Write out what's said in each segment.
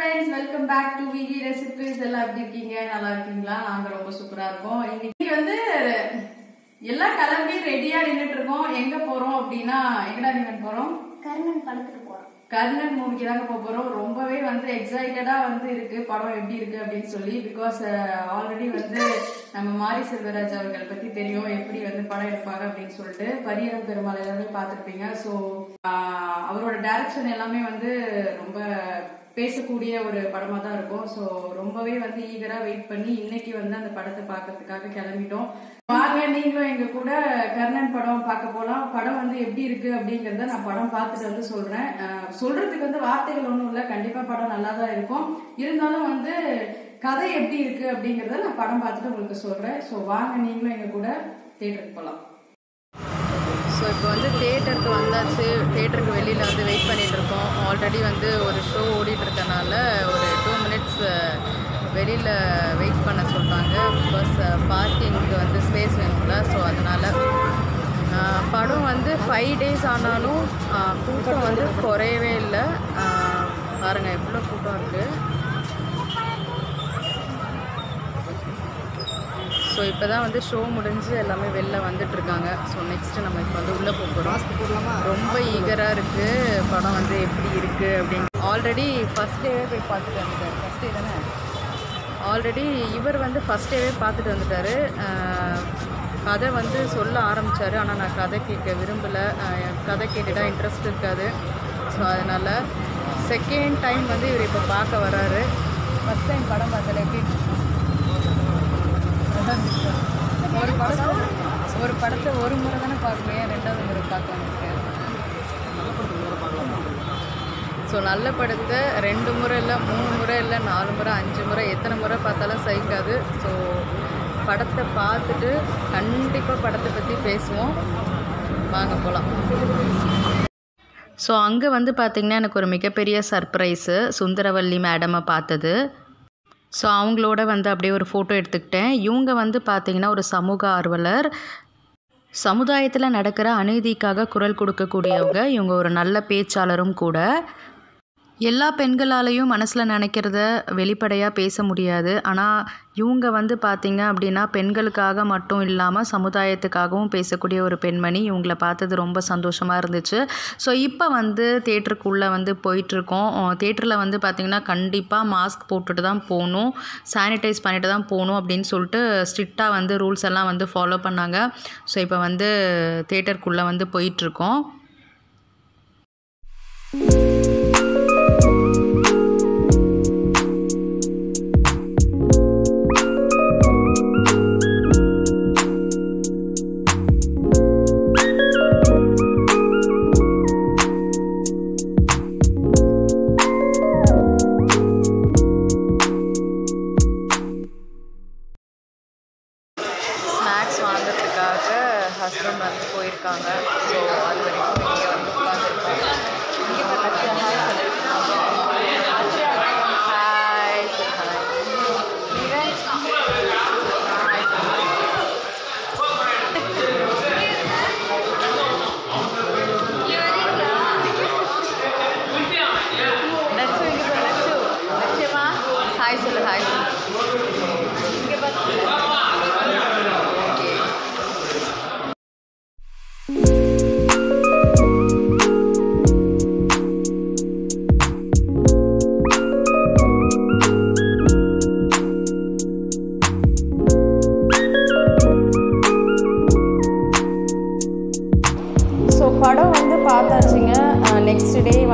Friends welcome back to Vivi recipes எல்லாம் எப்படி இருக்கீங்க? நல்லா இருக்கீங்களா? நாங்க ரொம்ப சூப்பரா இருக்கோம். இன்னைக்கு வந்து எல்லாம் கிளம்பி ரெடியா நின்னுட்டு இருக்கோம். எங்க போறோம் அப்படின்னா எங்கடா நின்று போறோம்? கர்ணன் படத்துக்கு போறோம். கர்ணன் மூவிக்கு தாங்க போக போறோம். ரொம்பவே வந்து எக்ஸைட்டடா வந்து இருக்கு. படம் எப்படி இருக்கு அப்படின்னு சொல்லி பிகாஸ் ஆல்ரெடி வந்து நம்ம மாரி செல்வராஜ் அவர்கள் பத்தி தெரியும். எப்படி வந்து படம் எடுப்பாங்க அப்படின்னு சொல்லிட்டு பரியரம் பெருமாள் எல்லாமே பார்த்திருப்பீங்க. ஸோ அவரோட டைரக்ஷன் எல்லாமே வந்து ரொம்ப பேசக்கூடிய ஒரு படமா தான் இருக்கும். ஸோ ரொம்பவே வந்து ஈகரா வெயிட் பண்ணி இன்னைக்கு வந்து அந்த படத்தை பார்க்கறதுக்காக கிளம்பிட்டோம். வாங்க நீங்களும் எங்க கூட கர்ணன் படம் பார்க்க போலாம். படம் வந்து எப்படி இருக்கு அப்படிங்கறத நான் படம் பார்த்துட்டு வந்து சொல்றேன். சொல்றதுக்கு வந்து வார்த்தைகள் ஒன்றும் இல்லை. கண்டிப்பா படம் நல்லா தான் இருக்கும். இருந்தாலும் வந்து கதை எப்படி இருக்கு அப்படிங்கறத நான் படம் பார்த்துட்டு உங்களுக்கு சொல்றேன். ஸோ வாங்க நீங்களும் எங்க கூட தேட்டருக்கு போலாம். ஸோ இப்போ வந்து தேட்டருக்கு வந்தாச்சு. தேட்டருக்கு வெளியில் வந்து வெயிட் பண்ணிகிட்ருக்கோம் இருக்கோம் ஆல்ரெடி வந்து ஒரு ஷோ ஓடிட்டுருக்கனால ஒரு டூ மினிட்ஸ் வெளியில் வெயிட் பண்ண சொல்கிறாங்க பிகாஸ் பார்க்கிங்க்கு வந்து ஸ்பேஸ் வேணும்ல. ஸோ அதனால் படம் வந்து ஃபைவ் டேஸ் ஆனாலும் கூட்டம் வந்து குறையவே இல்லை. பாருங்கள் எவ்வளோ கூட்டம் இருக்குது ஸோ இப்போ தான் வந்து ஷோ முடிஞ்சு எல்லாமே வெளில வந்துட்டு இருக்காங்க ஸோ நெக்ஸ்ட்டு நம்ம இப்போ வந்து உள்ளே போகிறோம் ரொம்ப ஈகராக இருக்குது படம் வந்து எப்படி இருக்குது அப்படின்னு. ஆல்ரெடி ஃபஸ்ட் டேவே போய் பார்த்துட்டு வந்துட்டார். ஃபஸ்ட் டே தானே? ஆல்ரெடி இவர் வந்து ஃபஸ்ட் டேவே பார்த்துட்டு வந்துட்டார். கதை வந்து சொல்ல ஆரம்பித்தார் ஆனால் நான் கதை கேட்க விரும்பலை. கதை கேட்டுட்டா இன்ட்ரெஸ்ட் இருக்காது. ஸோ அதனால் செகண்ட் டைம் வந்து இவர் இப்போ பார்க்க வராரு. ஃபஸ்ட் டைம் படம் பார்த்தால எப்படி ஒரு படத்தை ஒரு படத்தை ஒரு முறை தானே பார்க்கணும். ரெண்டாவது முறை பார்க்க ஸோ நல்ல படத்தை ரெண்டு முறை இல்லை மூணு முறை இல்லை நாலு முறை அஞ்சு முறை எத்தனை முறை பார்த்தாலும் சகிக்காது ஸோ படத்தை பார்த்துட்டு கண்டிப்பாக படத்தை பற்றி பேசுவோம். வாங்க போகலாம் ஸோ அங்கே வந்து பார்த்திங்கன்னா எனக்கு ஒரு மிகப்பெரிய சர்ப்ரைஸு சுந்தரவல்லி மேடமை பார்த்தது. ஸோ அவங்களோட வந்து அப்படியே ஒரு ஃபோட்டோ எடுத்துக்கிட்டேன். இவங்க வந்து பார்த்திங்கன்னா ஒரு சமூக ஆர்வலர். சமுதாயத்தில் நடக்கிற அநீதிக்காக குரல் கொடுக்கக்கூடியவங்க இவங்க ஒரு நல்ல பேச்சாளரும் கூட. எல்லா பெண்களாலேயும் மனசில் நினைக்கிறத வெளிப்படையாக பேச முடியாது. ஆனால் இவங்க வந்து பார்த்திங்க அப்படின்னா பெண்களுக்காக மட்டும் இல்லாமல் சமுதாயத்துக்காகவும் பேசக்கூடிய ஒரு பெண்மணி. இவங்கள பார்த்தது ரொம்ப சந்தோஷமாக இருந்துச்சு. ஸோ இப்போ வந்து தேட்டருக்குள்ளே வந்து போயிட்டுருக்கோம். தேட்டரில் வந்து பார்த்திங்கன்னா கண்டிப்பாக மாஸ்க் போட்டுட்டு தான் போகணும். சானிடைஸ் பண்ணிட்டு தான் போகணும் அப்படின்னு சொல்லிட்டு ஸ்ட்ரிக்டாக வந்து ரூல்ஸ் எல்லாம் வந்து ஃபாலோ பண்ணாங்க. ஸோ இப்போ வந்து தேட்டருக்குள்ளே வந்து போயிட்டுருக்கோம்.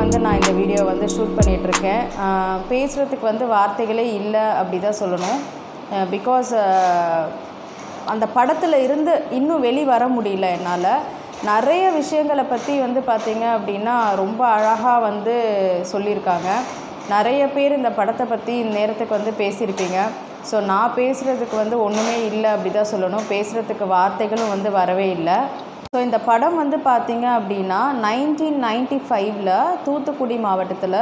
வந்து நான் இந்த வீடியோ வந்து ஷூட் பண்ணிகிட்ருக்கேன் பேசுகிறதுக்கு வந்து வார்த்தைகளே இல்லை அப்படி தான் சொல்லணும் பிகாஸ் அந்த படத்தில் இருந்து இன்னும் வெளி வர முடியல என்னால். நிறைய விஷயங்களை பற்றி வந்து பார்த்திங்க அப்படின்னா ரொம்ப அழகாக வந்து சொல்லியிருக்காங்க. நிறைய பேர் இந்த படத்தை பற்றி நேரத்துக்கு வந்து பேசியிருப்பீங்க. ஸோ நான் பேசுகிறதுக்கு வந்து ஒன்றுமே இல்லை அப்படி தான் சொல்லணும். பேசுகிறதுக்கு வார்த்தைகளும் வந்து வரவே இல்லை. ஸோ இந்த படம் வந்து பார்த்திங்க அப்படின்னா நைன்டீன் நைன்டி ஃபைவ்ல தூத்துக்குடி மாவட்டத்தில்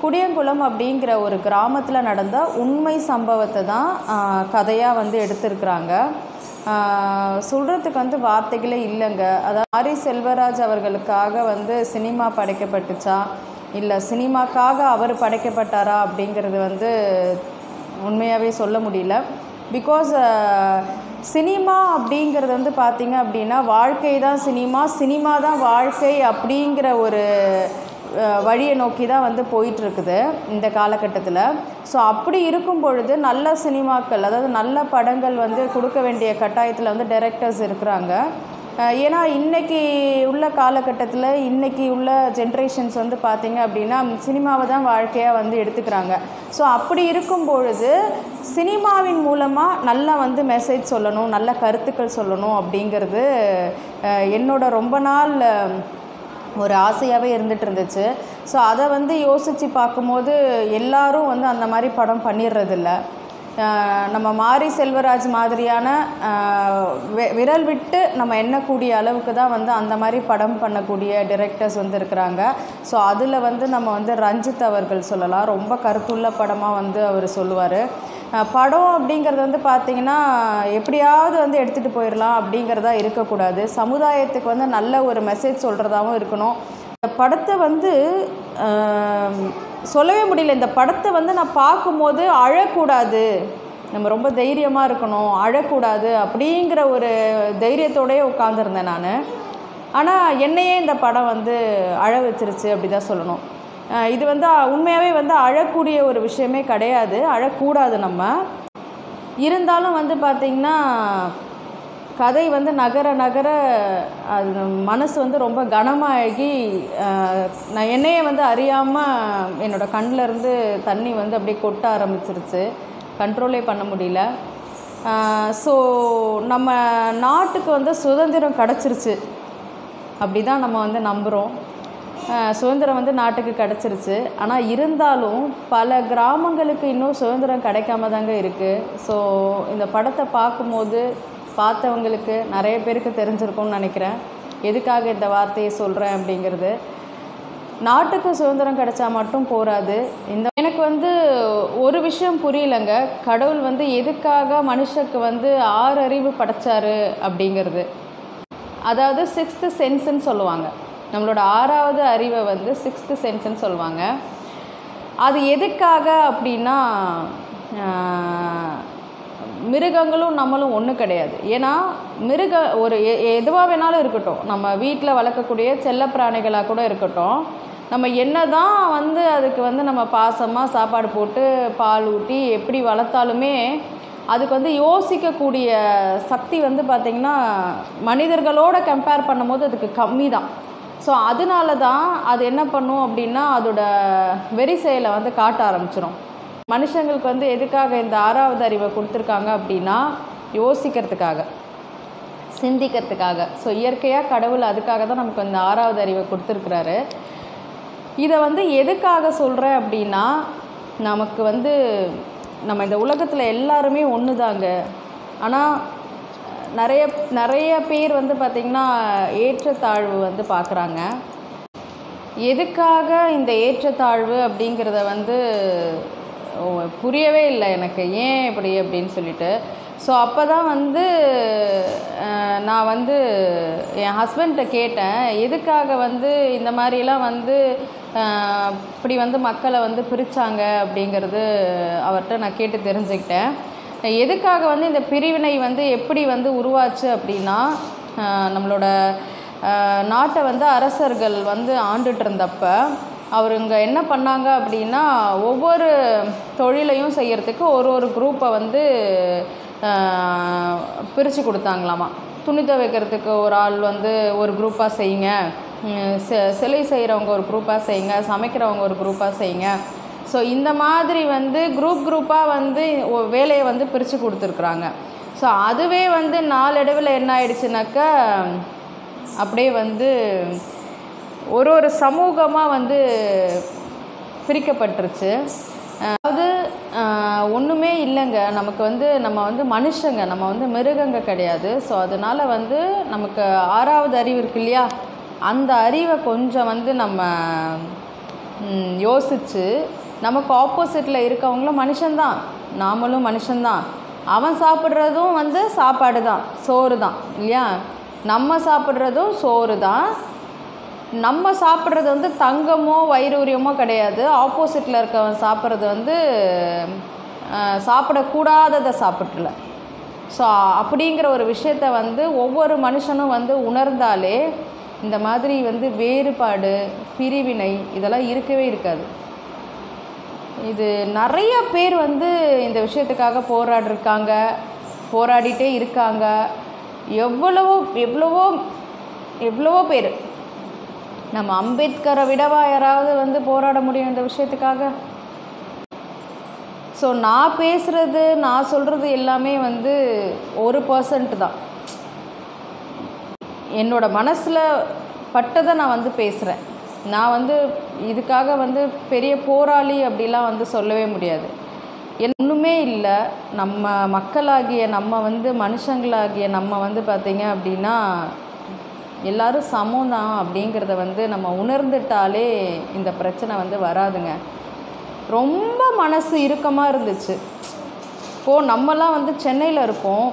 குடியங்குளம் அப்படிங்கிற ஒரு கிராமத்தில் நடந்த உண்மை சம்பவத்தை தான் கதையாக வந்து எடுத்திருக்கிறாங்க. சொல்கிறதுக்கு வந்து வார்த்தைகளே இல்லைங்க. அதாவது ஆரி செல்வராஜ் அவர்களுக்காக வந்து சினிமா படைக்கப்பட்டுச்சா? இல்லை சினிமாக்காக அவர் படைக்கப்பட்டாரா அப்படிங்கிறது வந்து உண்மையாகவே சொல்ல முடியல. பிகாஸ் சினிமா அப்படிங்கிறது வந்து பார்த்திங்க அப்படின்னா வாழ்க்கை தான் சினிமா சினிமா தான் வாழ்க்கை அப்படிங்கிற ஒரு வழியை நோக்கி தான் வந்து போயிட்டுருக்குது இந்த காலகட்டத்தில். ஸோ அப்படி இருக்கும் பொழுது நல்ல சினிமாக்கள் அதாவது நல்ல படங்கள் வந்து கொடுக்க வேண்டிய கட்டாயத்தில் வந்து டைரக்டர்ஸ் இருக்கிறாங்க. ஏன்னா இன்றைக்கி உள்ள காலகட்டத்தில் இன்றைக்கி உள்ள ஜென்ரேஷன்ஸ் வந்து பார்த்திங்க அப்படின்னா சினிமாவை தான் வாழ்க்கையாக வந்து எடுத்துக்கிறாங்க. ஸோ அப்படி இருக்கும் பொழுது சினிமாவின் மூலமாக நல்லா வந்து மெசேஜ் சொல்லணும் நல்ல கருத்துக்கள் சொல்லணும் அப்படிங்கிறது என்னோட ரொம்ப நாள் ஒரு ஆசையாகவே இருந்துட்டு இருந்துச்சு. ஸோ அதை வந்து யோசித்து பார்க்கும்போது எல்லாரும் வந்து அந்த மாதிரி படம் பண்ணிடுறதில்ல நம்ம மாரி செல்வராஜ் மாதிரியான வி- விரல் விட்டு நம்ம எண்ணக்கூடிய அளவுக்கு தான் வந்து அந்த மாதிரி படம் பண்ணக்கூடிய டிரெக்டர்ஸ் வந்து இருக்கிறாங்க. ஸோ அதில் வந்து நம்ம வந்து ரஞ்சித் அவர்கள் சொல்லலாம். ரொம்ப கருத்துள்ள படமாக வந்து அவர் சொல்லுவார். படம் அப்படிங்கிறது வந்து பார்த்திங்கன்னா எப்படியாவது வந்து எடுத்துகிட்டு போயிடலாம் அப்படிங்கிறதா இருக்கக்கூடாது. சமுதாயத்துக்கு வந்து நல்ல ஒரு மெசேஜ் சொல்கிறதாகவும் இருக்கணும். இந்த படத்தை வந்து சொல்லவே முடியல. இந்த படத்தை வந்து நான் பார்க்கும்போது அழக்கூடாது. நம்ம ரொம்ப தைரியமாக இருக்கணும். அழக்கூடாது அப்படிங்கிற ஒரு தைரியத்தோடயே உட்காந்துருந்தேன் நான். ஆனால் என்னையே இந்த படம் வந்து அழ வச்சிருச்சு அப்படி தான் சொல்லணும். இது வந்து உண்மையாகவே வந்து அழக்கூடிய ஒரு விஷயமே கிடையாது. அழக்கூடாது நம்ம. இருந்தாலும் வந்து பார்த்திங்கன்னா கதை வந்து நகர நகர அது மனசு வந்து ரொம்ப கனமாகி நான் என்னையே வந்து அறியாமல் என்னோடய கண்ணில் இருந்து தண்ணி வந்து அப்படியே கொட்ட ஆரம்பிச்சிருச்சு. கண்ட்ரோலே பண்ண முடியல. ஸோ நம்ம நாட்டுக்கு வந்து சுதந்திரம் கிடச்சிருச்சு. அப்படி தான் நம்ம வந்து நம்புகிறோம் சுதந்திரம் வந்து நாட்டுக்கு கிடச்சிருச்சு. ஆனால் இருந்தாலும் பல கிராமங்களுக்கு இன்னும் சுதந்திரம் கிடைக்காம தாங்க இருக்குது ஸோ இந்த படத்தை பார்க்கும்போது பார்த்தவங்களுக்கு நிறைய பேருக்கு தெரிஞ்சிருக்கும்னு நினைக்கிறேன். எதுக்காக இந்த வார்த்தையை சொல்கிறேன் அப்படிங்கிறது. நாட்டுக்கு சுதந்திரம் கிடைச்சா மட்டும் போராது. இந்த எனக்கு வந்து ஒரு விஷயம் புரியலங்க. கடவுள் வந்து எதுக்காக மனுஷக்கு வந்து ஆறு அறிவு படைச்சாரு அப்படிங்கிறது. அதாவது சிக்ஸ்த்து சென்ஸ்ன்னு சொல்லுவாங்க. நம்மளோட ஆறாவது அறிவை வந்து சிக்ஸ்த்து சென்ஸ்ன்னு சொல்லுவாங்க. அது எதுக்காக அப்படின்னா மிருகங்களும் நம்மளும் ஒன்று கிடையாது. ஏன்னா மிருக ஒரு எ- எதுவாக வேணாலும் இருக்கட்டும். நம்ம வீட்டில் வளர்க்கக்கூடிய செல்ல பிராணிகளாக கூட இருக்கட்டும். நம்ம என்ன தான் வந்து அதுக்கு வந்து நம்ம பாசமாக சாப்பாடு போட்டு பால் ஊட்டி எப்படி வளர்த்தாலுமே அதுக்கு வந்து யோசிக்கக்கூடிய சக்தி வந்து பார்த்திங்கன்னா மனிதர்களோட கம்பேர் பண்ணும்போது அதுக்கு கம்மி தான் ஸோ அதனால தான் அது என்ன பண்ணும் அப்படின்னா அதோட வெறி செயலை வந்து காட்ட ஆரம்பிச்சிடும் மனுஷங்களுக்கு வந்து எதுக்காக இந்த ஆறாவது அறிவை கொடுத்துருக்காங்க அப்படின்னா யோசிக்கிறதுக்காக சிந்திக்கிறதுக்காக. ஸோ இயற்கையாக கடவுள் அதுக்காக தான் நமக்கு இந்த ஆறாவது அறிவை கொடுத்துருக்குறாரு. இதை வந்து எதுக்காக சொல்கிறேன் அப்படின்னா நமக்கு வந்து நம்ம இந்த உலகத்தில் எல்லாருமே ஒன்று தாங்க ஆனால் நிறைய நிறைய பேர் வந்து பார்த்திங்கன்னா ஏற்றத்தாழ்வு வந்து பார்க்குறாங்க எதுக்காக இந்த ஏற்றத்தாழ்வு அப்படிங்கிறத வந்து புரியவே இல்லை எனக்கு. ஏன் இப்படி அப்படின்னு சொல்லிட்டு. ஸோ அப்போ தான் வந்து நான் வந்து என் ஹஸ்பண்ட்டை கேட்டேன். எதுக்காக வந்து இந்த மாதிரிலாம் வந்து இப்படி வந்து மக்களை வந்து பிரித்தாங்க அப்படிங்கிறது அவர்கிட்ட நான் கேட்டு தெரிஞ்சுக்கிட்டேன். எதுக்காக வந்து இந்த பிரிவினை வந்து எப்படி வந்து உருவாச்சு அப்படின்னா நம்மளோட நாட்டை வந்து அரசர்கள் வந்து ஆண்டுட்டு இருந்தப்ப அவருங்க என்ன பண்ணாங்க அப்படின்னா ஒவ்வொரு தொழிலையும் செய்கிறதுக்கு ஒரு ஒரு குரூப்பை வந்து பிரித்து கொடுத்தாங்களாமா. துணி துவைக்கிறதுக்கு ஒரு ஆள் வந்து ஒரு குரூப்பாக செய்யுங்க. சிலை செய்கிறவங்க ஒரு குரூப்பாக செய்யுங்க. சமைக்கிறவங்க ஒரு குரூப்பாக செய்யுங்க. ஸோ இந்த மாதிரி வந்து குரூப் குரூப்பாக வந்து வேலையை வந்து பிரித்து கொடுத்துருக்குறாங்க. ஸோ அதுவே வந்து நாளடைவில் என்ன ஆயிடுச்சுனாக்கா அப்படியே வந்து ஒரு ஒரு சமூகமாக வந்து பிரிக்கப்பட்டுருச்சு. அதாவது ஒன்றுமே இல்லைங்க. நமக்கு வந்து நம்ம வந்து மனுஷங்க. நம்ம வந்து மிருகங்க கிடையாது. ஸோ அதனால் வந்து நமக்கு ஆறாவது அறிவு இருக்கு இல்லையா? அந்த அறிவை கொஞ்சம் வந்து நம்ம யோசித்து யோசிச்சு நமக்கு ஆப்போசிட்டில் இருக்கவங்களும் மனுஷன்தான். நாமளும் மனுஷன்தான். அவன் சாப்பிட்றதும் வந்து சாப்பாடு தான் சோறு தான் இல்லையா? நம்ம சாப்பிட்றதும் சோறு தான் நம்ம சாப்பிட்றது வந்து தங்கமோ வைரூரியமோ கிடையாது. ஆப்போசிட்டில் இருக்கவன் சாப்பிட்றது வந்து சாப்பிடக்கூடாததை சாப்பிட்றல ஸோ அப்படிங்கிற ஒரு விஷயத்த வந்து ஒவ்வொரு மனுஷனும் வந்து உணர்ந்தாலே இந்த மாதிரி வந்து வேறுபாடு பிரிவினை இதெல்லாம் இருக்கவே இருக்காது. இது நிறைய பேர் வந்து இந்த விஷயத்துக்காக போராடிருக்காங்க போராடிட்டே இருக்காங்க. எவ்வளவோ எவ்வளவோ எவ்வளவோ பேர். நம்ம அம்பேத்கரை விடவா யாராவது வந்து போராட முடியும் இந்த விஷயத்துக்காக? ஸோ நான் பேசுகிறது நான் சொல்கிறது எல்லாமே வந்து ஒரு பர்சன்ட் தான். என்னோட மனசில் பட்டதை நான் வந்து பேசுகிறேன் நான் வந்து இதுக்காக வந்து பெரிய போராளி அப்படிலாம் வந்து சொல்லவே முடியாது. ஒன்றுமே இல்லை. நம்ம மக்களாகிய நம்ம வந்து மனுஷங்களாகிய நம்ம வந்து பார்த்திங்க அப்படின்னா எல்லாரும் சமம் தான் அப்படிங்கிறத வந்து நம்ம உணர்ந்துட்டாலே இந்த பிரச்சனை வந்து வராதுங்க. ரொம்ப மனசு இறுக்கமாக இருந்துச்சு. இப்போது நம்மலாம் வந்து சென்னையில் இருக்கோம்.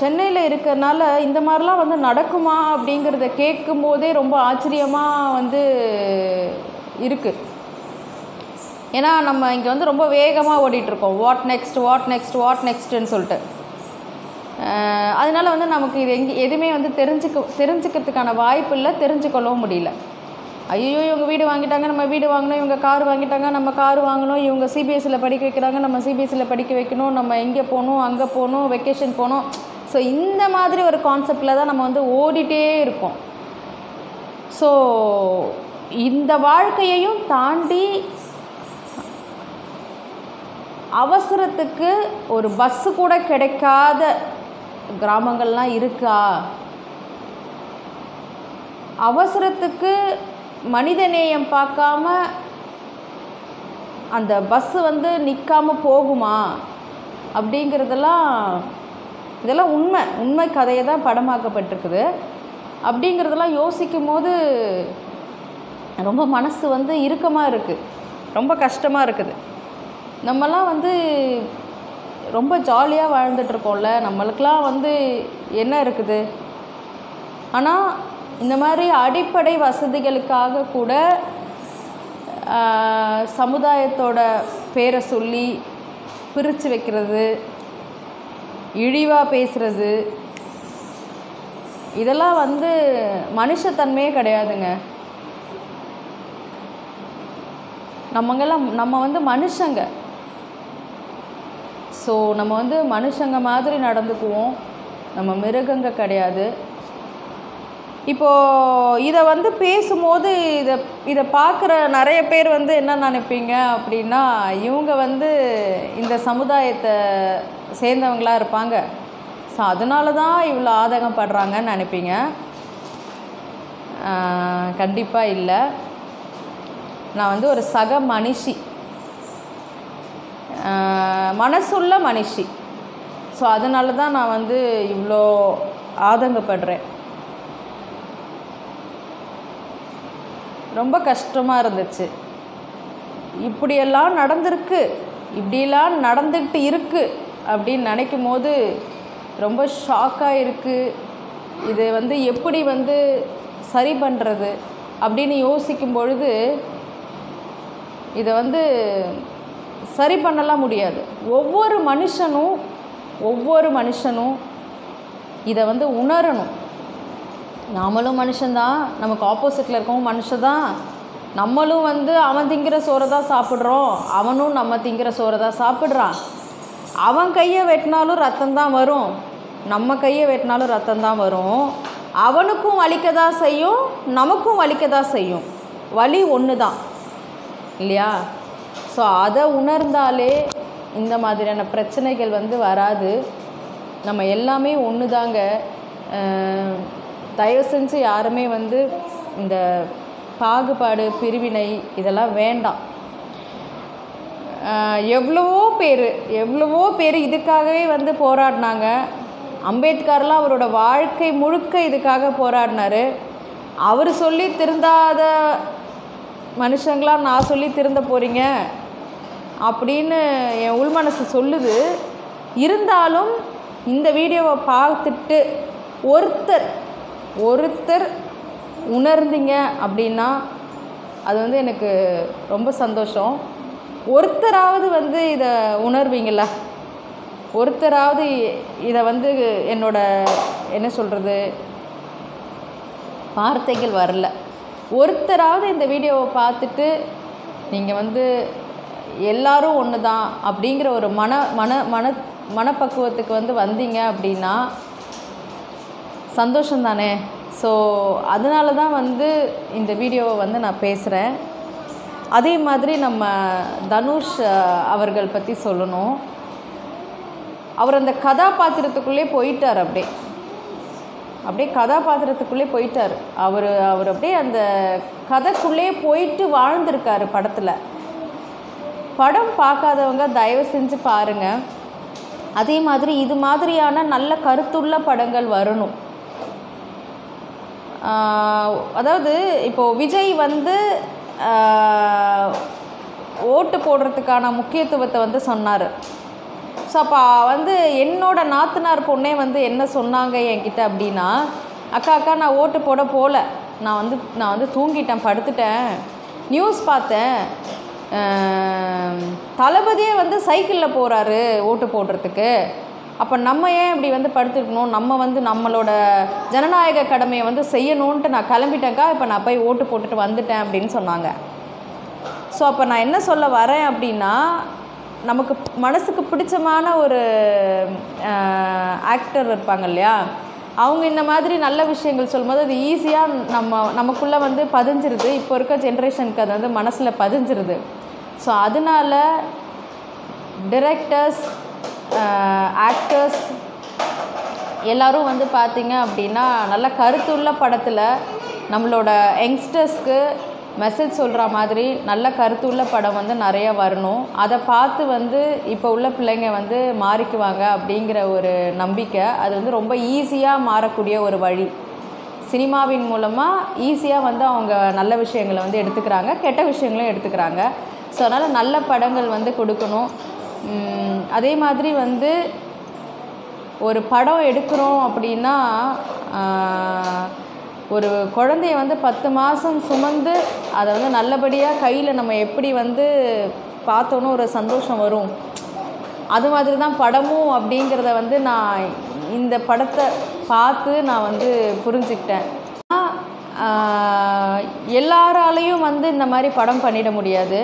சென்னையில் இருக்கிறனால இந்த மாதிரிலாம் வந்து நடக்குமா அப்படிங்கிறத கேட்கும்போதே ரொம்ப ஆச்சரியமாக வந்து இருக்குது ஏன்னா நம்ம இங்கே வந்து ரொம்ப வேகமாக ஓடிட்டுருக்கோம். What next what next what நெக்ஸ்ட்டுன்னு சொல்லிட்டு. அதனால் வந்து நமக்கு இது எங்கே எதுவுமே வந்து தெரிஞ்சுக்க தெரிஞ்சுக்கிறதுக்கான வாய்ப்பு இல்லை தெரிஞ்சுக்கொள்ளவும் முடியல. ஐயோ இவங்க வீடு வாங்கிட்டாங்க நம்ம வீடு வாங்கணும் இவங்க கார் வாங்கிட்டாங்க நம்ம கார் வாங்கணும் இவங்க சிபிஎஸ்சியில் படிக்க வைக்கிறாங்க நம்ம சிபிஎஸ்சியில் படிக்க வைக்கணும் நம்ம எங்கே போகணும் அங்கே போகணும் வெக்கேஷன் போகணும். ஸோ இந்த மாதிரி ஒரு கான்செப்டில் தான் நம்ம வந்து ஓடிட்டே இருக்கோம். ஸோ இந்த வாழ்க்கையையும் தாண்டி அவசரத்துக்கு ஒரு பஸ்ஸு கூட கிடைக்காத கிராமங்கள்லாம் இருக்கா? அவசரத்துக்கு மனிதநேயம் பார்க்காம அந்த பஸ்ஸு வந்து நிற்காம போகுமா? அப்படிங்கிறதெல்லாம் இதெல்லாம் உண்மை. உண்மை கதையை தான் படமாக்கப்பட்டிருக்குது. அப்படிங்கிறதெல்லாம் யோசிக்கும் போது ரொம்ப மனசு வந்து இறுக்கமாக இருக்குது ரொம்ப கஷ்டமாக இருக்குது. நம்மலாம் வந்து ரொம்ப ஜாலியாக வாழ்ந்துட்டுருக்கோம்ல நம்மளுக்கெலாம் வந்து என்ன இருக்குது? ஆனால் இந்த மாதிரி அடிப்படை வசதிகளுக்காக கூட சமுதாயத்தோட பேரை சொல்லி பிரித்து வைக்கிறது இழிவாக பேசுகிறது இதெல்லாம் வந்து மனுஷத்தன்மையே கிடையாதுங்க. நம்மங்கெல்லாம் நம்ம வந்து மனுஷங்க. ஸோ நம்ம வந்து மனுஷங்க மாதிரி நடந்துக்குவோம். நம்ம மிருகங்க கிடையாது. இப்போது இதை வந்து பேசும்போது இதை இதை பார்க்குற நிறைய பேர் வந்து என்ன நினைப்பீங்க அப்படின்னா இவங்க வந்து இந்த சமுதாயத்தை சேர்ந்தவங்களாக இருப்பாங்க. ஸோ அதனால தான் இவ்வளோ ஆதகப்படுறாங்கன்னு நினைப்பீங்க. கண்டிப்பாக இல்லை. நான் வந்து ஒரு சக மனுஷி. மனசுள்ள மனுஷி. ஸோ அதனால தான் நான் வந்து இவ்வளோ ஆதங்கப்படுறேன். ரொம்ப கஷ்டமாக இருந்துச்சு. இப்படியெல்லாம் நடந்திருக்கு இப்படிலாம் நடந்துக்கிட்டு இருக்குது அப்படின்னு நினைக்கும் போது ரொம்ப ஷாக்காக இருக்குது இது வந்து எப்படி வந்து சரி பண்ணுறது அப்படின்னு யோசிக்கும் பொழுது இதை வந்து சரி பண்ணலாம் முடியாது. ஒவ்வொரு மனுஷனும் ஒவ்வொரு மனுஷனும் இதை வந்து உணரணும். நாமளும் மனுஷன்தான். நமக்கு ஆப்போசிட்டில் இருக்கவும் மனுஷன்தான். நம்மளும் வந்து அவன் திங்கிற சோறை தான் சாப்பிட்றோம். அவனும் நம்ம திங்கிற சோறை தான் சாப்பிட்றான். அவன் கையை வெட்டினாலும் ரத்தம் தான் வரும். நம்ம கையை வெட்டினாலும் ரத்தம் தான் வரும். அவனுக்கும் வலிக்க தான் செய்யும். நமக்கும் வலிக்க தான் செய்யும். வலி ஒன்று தான் இல்லையா? ஸோ அதை உணர்ந்தாலே இந்த மாதிரியான பிரச்சனைகள் வந்து வராது. நம்ம எல்லாமே ஒன்று தாங்க தயவு செஞ்சு யாருமே வந்து இந்த பாகுபாடு பிரிவினை இதெல்லாம் வேண்டாம். எவ்வளவோ பேர் எவ்வளவோ பேர் இதுக்காகவே வந்து போராடினாங்க. அம்பேத்கர்லாம் அவரோட வாழ்க்கை முழுக்க இதுக்காக போராடினாரு. அவர் சொல்லி திருந்தாத மனுஷங்களாம் நான் சொல்லி திருந்த போகிறீங்க அப்படின்னு என் உள்மனசு சொல்லுது. இருந்தாலும் இந்த வீடியோவை பார்த்துட்டு ஒருத்தர் ஒருத்தர் உணர்ந்தீங்க அப்படின்னா அது வந்து எனக்கு ரொம்ப சந்தோஷம். ஒருத்தராவது வந்து இதை உணர்வீங்களா ஒருத்தராவது இதை வந்து என்னோட என்ன சொல்கிறது வார்த்தைகள் வரல. ஒருத்தராவது இந்த வீடியோவை பார்த்துட்டு நீங்கள் வந்து எல்லாரும் ஒன்று தான் அப்படிங்கிற ஒரு மன மன மன மனப்பக்குவத்துக்கு வந்து வந்தீங்க அப்படின்னா சந்தோஷம் தானே ஸோ அதனால தான் வந்து இந்த வீடியோவை வந்து நான் பேசுகிறேன் அதே மாதிரி நம்ம தனுஷ் அவர்கள் பற்றி சொல்லணும். அவர் அந்த கதாபாத்திரத்துக்குள்ளே போயிட்டார் அப்படியே. அப்படியே கதாபாத்திரத்துக்குள்ளே போயிட்டார். அவர் அவர் அப்படியே அந்த கதைக்குள்ளே போயிட்டு வாழ்ந்திருக்காரு படத்தில். படம் பார்க்காதவங்க தயவு செஞ்சு பாருங்கள் அதே மாதிரி இது மாதிரியான நல்ல கருத்துள்ள படங்கள் வரணும். அதாவது இப்போது விஜய் வந்து ஓட்டு போடுறதுக்கான முக்கியத்துவத்தை வந்து சொன்னார். ஸோ அப்போ வந்து என்னோட நாத்தனார் பொண்ணே வந்து என்ன சொன்னாங்க என்கிட்ட அப்படின்னா அக்கா அக்கா நான் ஓட்டு போட போகல நான் வந்து நான் வந்து தூங்கிட்டேன் படுத்துட்டேன். நியூஸ் பார்த்தேன். தளபதியே வந்து சைக்கிளில் போகிறாரு ஓட்டு போடுறதுக்கு. அப்போ நம்ம ஏன் இப்படி வந்து படுத்துருக்கணும்? நம்ம வந்து நம்மளோட ஜனநாயக கடமையை வந்து செய்யணுன்ட்டு நான் கிளம்பிட்டேங்க்கா இப்போ நான் போய் ஓட்டு போட்டுட்டு வந்துட்டேன் அப்படின்னு சொன்னாங்க. ஸோ அப்போ நான் என்ன சொல்ல வரேன் அப்படின்னா நமக்கு மனசுக்கு பிடிச்சமான ஒரு ஆக்டர் இருப்பாங்க இல்லையா? அவங்க இந்த மாதிரி நல்ல விஷயங்கள் சொல்லும்போது அது ஈஸியாக நம்ம நமக்குள்ளே வந்து பதிஞ்சிருது. இப்போ இருக்க ஜென்ரேஷனுக்கு அது வந்து மனசில் பதிஞ்சிருது. ஸோ அதனால டிரெக்டர்ஸ் ஆக்டர்ஸ் எல்லோரும் வந்து பார்த்திங்க அப்படின்னா நல்ல கருத்துள்ள படத்தில் நம்மளோட யங்ஸ்டர்ஸ்க்கு மெசேஜ் சொல்கிற மாதிரி நல்ல கருத்துள்ள படம் வந்து நிறைய வரணும். அதை பார்த்து வந்து இப்போ உள்ள பிள்ளைங்க வந்து மாறிக்குவாங்க அப்படிங்கிற ஒரு நம்பிக்கை. அது வந்து ரொம்ப ஈஸியாக மாறக்கூடிய ஒரு வழி. சினிமாவின் மூலமாக ஈஸியாக வந்து அவங்க நல்ல விஷயங்களை வந்து எடுத்துக்கிறாங்க கெட்ட விஷயங்களும் எடுத்துக்கிறாங்க. ஸோ அதனால் நல்ல படங்கள் வந்து கொடுக்கணும். அதே மாதிரி வந்து ஒரு படம் எடுக்கிறோம் அப்படின்னா ஒரு குழந்தைய வந்து பத்து மாதம் சுமந்து அதை வந்து நல்லபடியாக கையில் நம்ம எப்படி வந்து பார்த்தோன்னு ஒரு சந்தோஷம் வரும். அது மாதிரி தான் படமும் அப்படிங்கிறத வந்து நான் இந்த படத்தை பார்த்து நான் வந்து புரிஞ்சுக்கிட்டேன். எல்லாராலையும் வந்து இந்த மாதிரி படம் பண்ணிட முடியாது.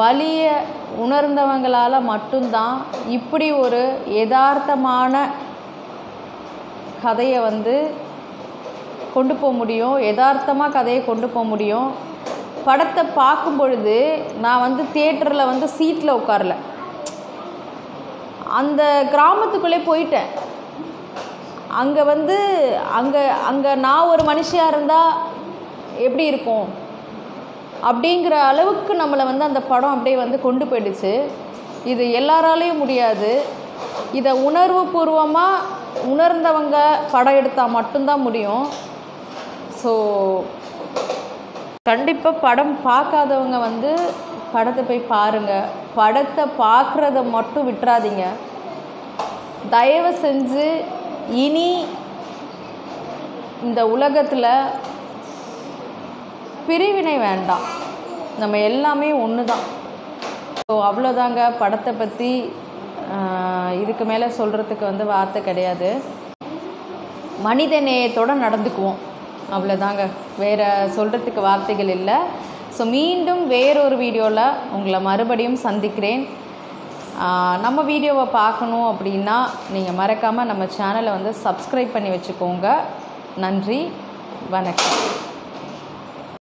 வலியை உணர்ந்தவங்களால் மட்டும்தான் இப்படி ஒரு யதார்த்தமான கதையை வந்து கொண்டு போக முடியும் யதார்த்தமாக கதையை கொண்டு போக முடியும். படத்தை பார்க்கும் பொழுது நான் வந்து தியேட்டரில் வந்து சீட்டில் உட்காரல. அந்த கிராமத்துக்குள்ளே போயிட்டேன். அங்கே வந்து அங்கே அங்கே நான் ஒரு மனுஷியாக இருந்தால் எப்படி இருக்கும்? அப்படிங்கிற அளவுக்கு நம்மளை வந்து அந்த படம் அப்படியே வந்து கொண்டு போயிடுச்சு. இது எல்லாராலையும் முடியாது. இதை உணர்வு பூர்வமாக உணர்ந்தவங்க படம் எடுத்தால் மட்டும்தான் முடியும். ஸோ கண்டிப்பாக படம் பார்க்காதவங்க வந்து படத்தை போய் பாருங்கள் படத்தை பார்க்குறத மட்டும் விட்டுறாதீங்க. தயவு செஞ்சு இனி இந்த உலகத்தில் பிரிவினை வேண்டாம். நம்ம எல்லாமே ஒன்று தான் ஸோ அவ்வளோதாங்க. படத்தை பற்றி இதுக்கு மேலே சொல்கிறதுக்கு வந்து வார்த்தை கிடையாது. மனித நேயத்தோடு நடந்துக்குவோம். அவ்வளோதாங்க. வேறு சொல்கிறதுக்கு வார்த்தைகள் இல்லை. ஸோ மீண்டும் வேறொரு வீடியோவில் உங்களை மறுபடியும் சந்திக்கிறேன். நம்ம வீடியோவை பார்க்கணும் அப்படின்னா நீங்கள் மறக்காமல் நம்ம சேனலை வந்து சப்ஸ்கிரைப் பண்ணி வச்சுக்கோங்க. நன்றி. வணக்கம்.